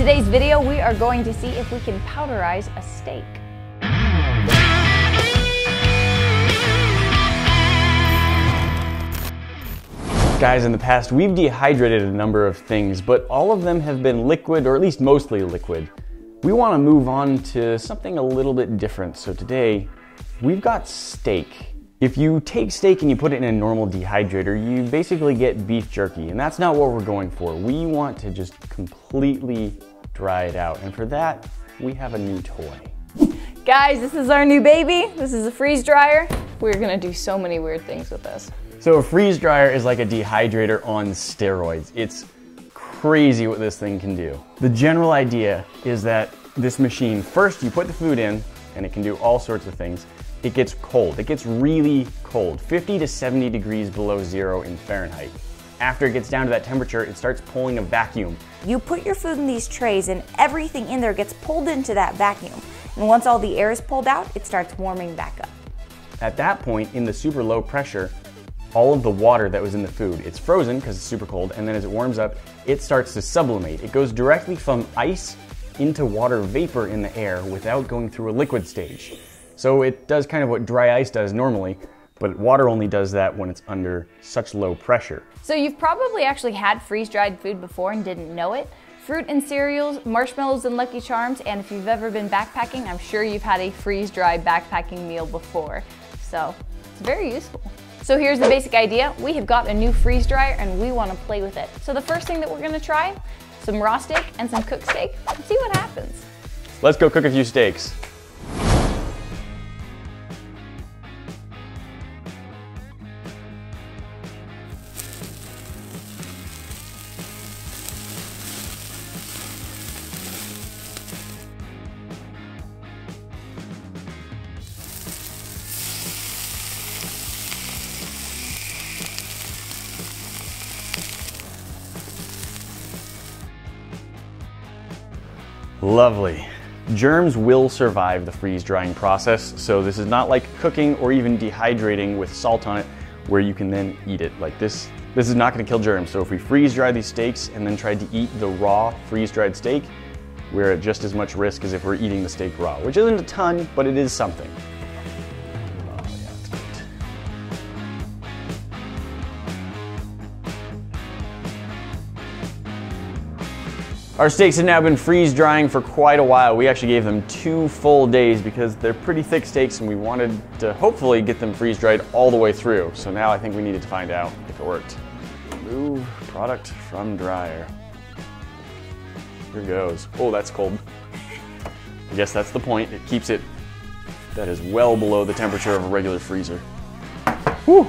today's video, we are going to see if we can powderize a steak. Guys, in the past, we've dehydrated a number of things, but all of them have been liquid, or at least mostly liquid. We want to move on to something a little bit different. So today, we've got steak. If you take steak and you put it in a normal dehydrator, you basically get beef jerky, and that's not what we're going for. We want to just completely dry it out, and for that, we have a new toy. Guys, this is our new baby. This is a freeze dryer. We're gonna do so many weird things with this. So a freeze dryer is like a dehydrator on steroids. It's crazy what this thing can do. The general idea is that this machine, first you put the food in and it can do all sorts of things. It gets cold, it gets really cold, 50 to 70 degrees below zero in Fahrenheit. After it gets down to that temperature, it starts pulling a vacuum. You put your food in these trays and everything in there gets pulled into that vacuum. And once all the air is pulled out, it starts warming back up. At that point, in the super low pressure, all of the water that was in the food. It's frozen because it's super cold, and then as it warms up, it starts to sublimate. It goes directly from ice into water vapor in the air without going through a liquid stage. So it does kind of what dry ice does normally, but water only does that when it's under such low pressure. So you've probably actually had freeze-dried food before and didn't know it. Fruit and cereals, marshmallows and Lucky Charms, and if you've ever been backpacking, I'm sure you've had a freeze-dried backpacking meal before. So it's very useful. So here's the basic idea. We have got a new freeze dryer and we wanna play with it. So the first thing that we're gonna try, some raw steak and some cooked steak, and see what happens. Let's go cook a few steaks. Lovely. Germs will survive the freeze drying process, so this is not like cooking or even dehydrating with salt on it where you can then eat it. Like this, this is not gonna kill germs. So if we freeze dry these steaks and then tried to eat the raw freeze dried steak, we're at just as much risk as if we're eating the steak raw, which isn't a ton, but it is something. Our steaks have now been freeze drying for quite a while. We actually gave them two full days because they're pretty thick steaks and we wanted to hopefully get them freeze dried all the way through. So now I think we needed to find out if it worked. Remove product from dryer. Here goes. Oh, that's cold. I guess that's the point. It keeps it, that is well below the temperature of a regular freezer. Whew.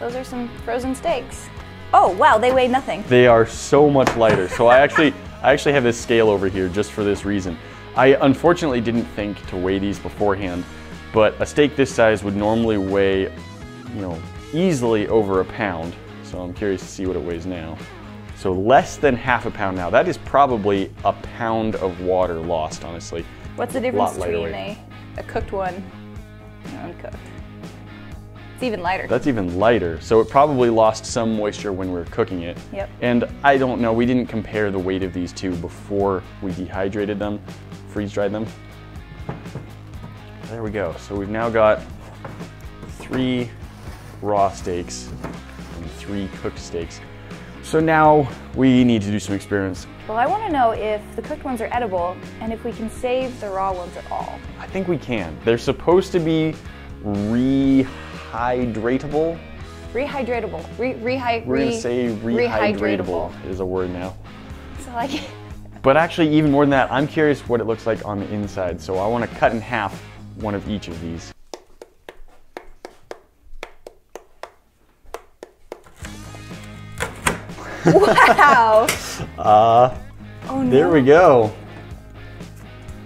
Those are some frozen steaks. Oh, wow, they weigh nothing. They are so much lighter. So I actually, I actually have this scale over here just for this reason. I unfortunately didn't think to weigh these beforehand, but a steak this size would normally weigh, you know, easily over a pound. So I'm curious to see what it weighs now. So less than half a pound now. That is probably a pound of water lost, honestly. What's the difference between a, a cooked one and uncooked? It's even lighter. That's even lighter. So it probably lost some moisture when we were cooking it. Yep. And I don't know, we didn't compare the weight of these two before we dehydrated them, freeze dried them. There we go. So we've now got three raw steaks and three cooked steaks. So now we need to do some experiments. Well, I want to know if the cooked ones are edible and if we can save the raw ones at all. I think we can. They're supposed to be re rehydratable. Rehydratable. Re, We're gonna say rehydratable, rehydratable is a word now. So like. but actually, even more than that, I'm curious what it looks like on the inside. So I want to cut in half one of each of these. Wow. uh, oh no. There we go.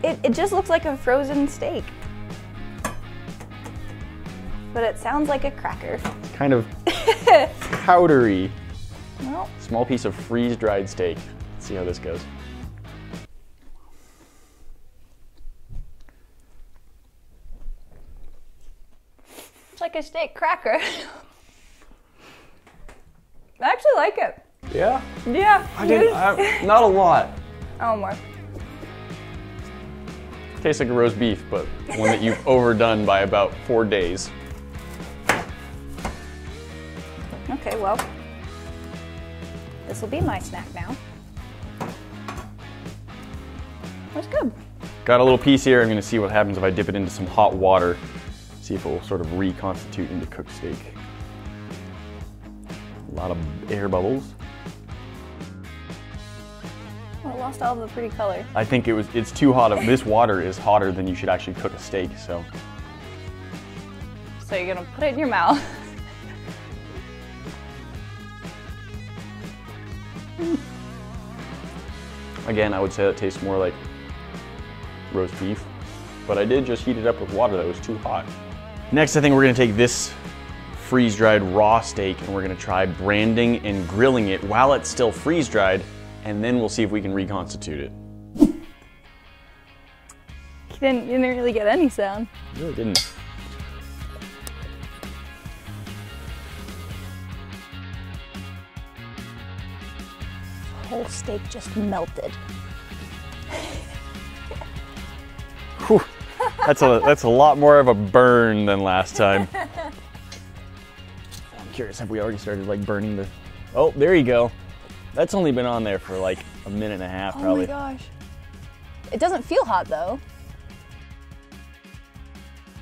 It, it just looks like a frozen steak but it sounds like a cracker. Kind of powdery. Well. Small piece of freeze-dried steak. Let's see how this goes. It's like a steak cracker. I actually like it. Yeah? Yeah. I did, I, not a lot. Oh, more. Tastes like a roast beef, but one that you've overdone by about four days. Well, this will be my snack now. That's good. Got a little piece here. I'm gonna see what happens if I dip it into some hot water. See if it will sort of reconstitute into cooked steak. A lot of air bubbles. Well, it lost all the pretty color. I think it was. It's too hot. This water is hotter than you should actually cook a steak. So So you're gonna put it in your mouth. again, I would say that tastes more like roast beef. But I did just heat it up with water that was too hot. Next, I think we're gonna take this freeze-dried raw steak and we're gonna try branding and grilling it while it's still freeze-dried, and then we'll see if we can reconstitute it. You didn't, you didn't really get any sound. Really didn't. Whole steak just melted. Whew. That's a that's a lot more of a burn than last time. I'm curious, have we already started like burning the? Oh, there you go. That's only been on there for like a minute and a half, Oh probably. Oh my gosh. It doesn't feel hot though.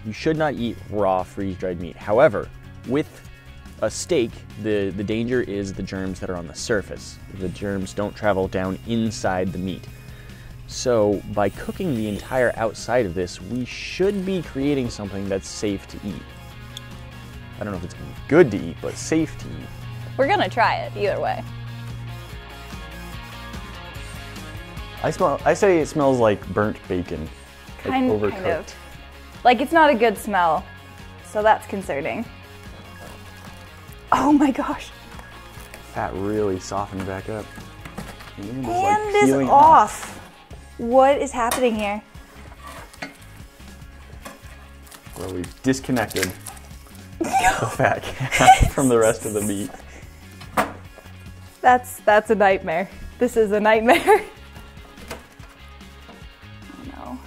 You should not eat raw freeze-dried meat. However, with a steak, the, the danger is the germs that are on the surface. The germs don't travel down inside the meat. So by cooking the entire outside of this, we should be creating something that's safe to eat. I don't know if it's good to eat, but safe to eat. We're gonna try it either way. I smell. I say it smells like burnt bacon, like Kind, overcooked. kind of. Like it's not a good smell, so that's concerning. Oh my gosh. Fat really softened back up. And, like, Hand is peeling off. What is happening here? Where we've disconnected the fat from the rest of the meat. That's that's a nightmare. This is a nightmare. oh no.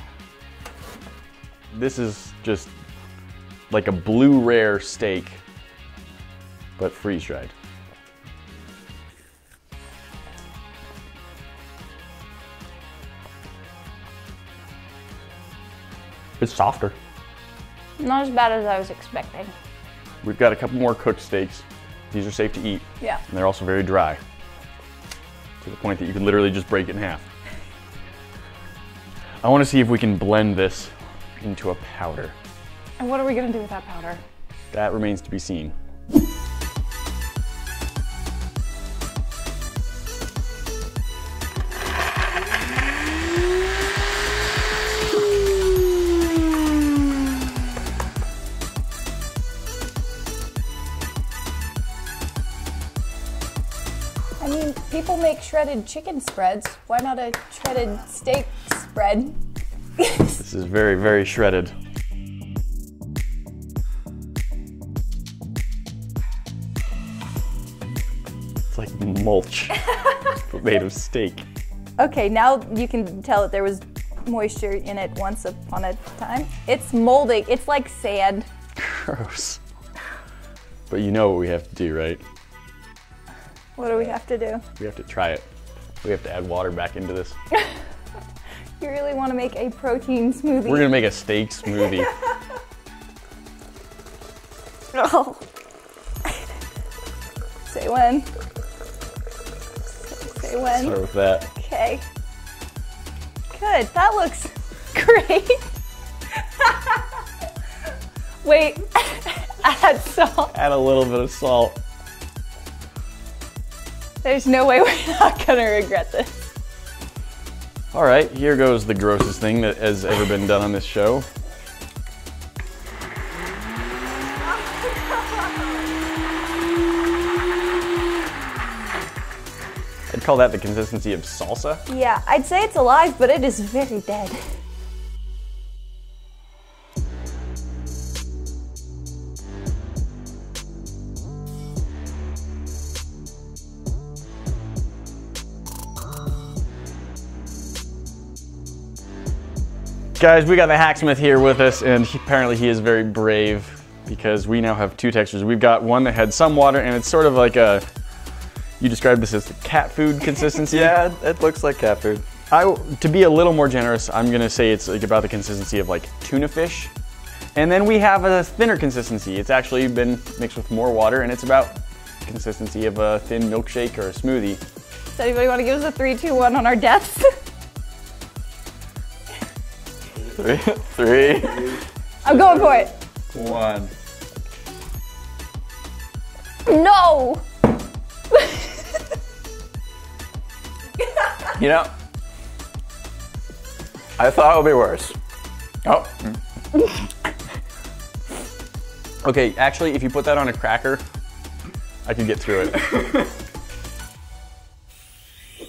This is just like a blue rare steak, but freeze dried. It's softer. Not as bad as I was expecting. We've got a couple more cooked steaks. These are safe to eat, Yeah. and they're also very dry. To the point that you could literally just break it in half. I want to see if we can blend this into a powder. And what are we gonna do with that powder? That remains to be seen. Make shredded chicken spreads. Why not a shredded steak spread? This is very, very shredded. It's like mulch, but made of steak. Okay, now you can tell that there was moisture in it once upon a time. It's molding. It's like sand. Gross. But you know what we have to do, right? What do we have to do? We have to try it. We have to add water back into this. You really want to make a protein smoothie? We're gonna make a steak smoothie. Oh. Say when. Say when. Start with that. Okay. Good. That looks great. Wait. Add salt. Add a little bit of salt. There's no way we're not gonna regret this. All right, here goes the grossest thing that has ever been done on this show. I'd call that the consistency of salsa. Yeah, I'd say it's alive, but it is very dead. Guys, we got the hacksmith here with us, and he, apparently he is very brave because we now have two textures. We've got one that had some water, and it's sort of like a, you described this as cat food consistency. Yeah, it looks like cat food. I, to be a little more generous, I'm gonna say it's like about the consistency of like tuna fish. And then we have a thinner consistency. It's actually been mixed with more water, and it's about consistency of a thin milkshake or a smoothie. Does anybody want to give us a three, two, one on our deaths? Three, three, I'm going for it. one. No! You know, I thought it would be worse. Oh, Okay, actually, if you put that on a cracker, I could get through it.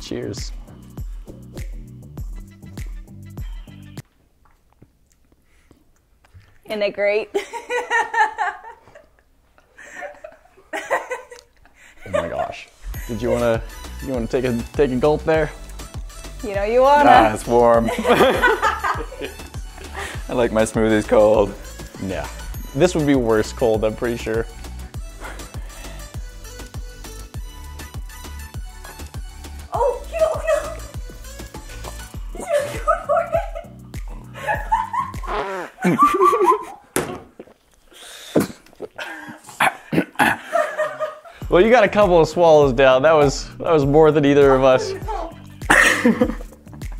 Cheers. Isn't it great? Oh my gosh. Did you wanna you wanna take a take a gulp there? You know you wanna. ah, it's warm. I like my smoothies cold. Yeah. This would be worse cold, I'm pretty sure. Oh, you don't know. He's going for it. Well, you got a couple of swallows down. That was that was more than either of us.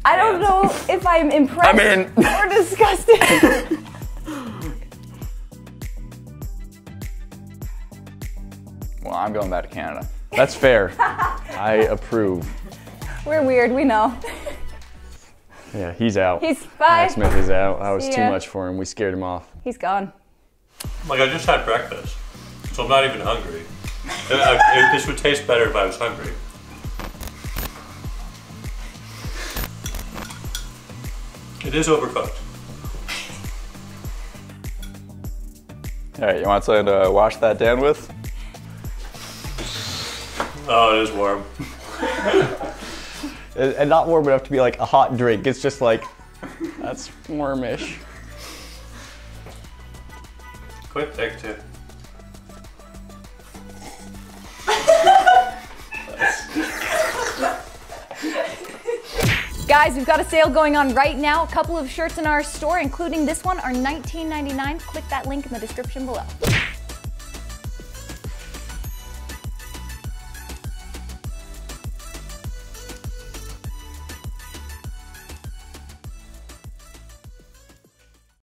I don't know if I'm impressed I'm in. or disgusted. Well, I'm going back to Canada. That's fair. I approve. We're weird, we know. Yeah, he's out. He's bye. Hacksmith is out. That was too much for him. We scared him off. He's gone. Like I just had breakfast, so I'm not even hungry. Uh, I- this would taste better if I was hungry. It is overcooked. All right, you want something to wash that down with? Oh, it is warm. And not warm enough to be like a hot drink. It's just like that's warmish. Quick, take Guys, we've got a sale going on right now. A couple of shirts in our store, including this one, are $19.99. Click that link in the description below.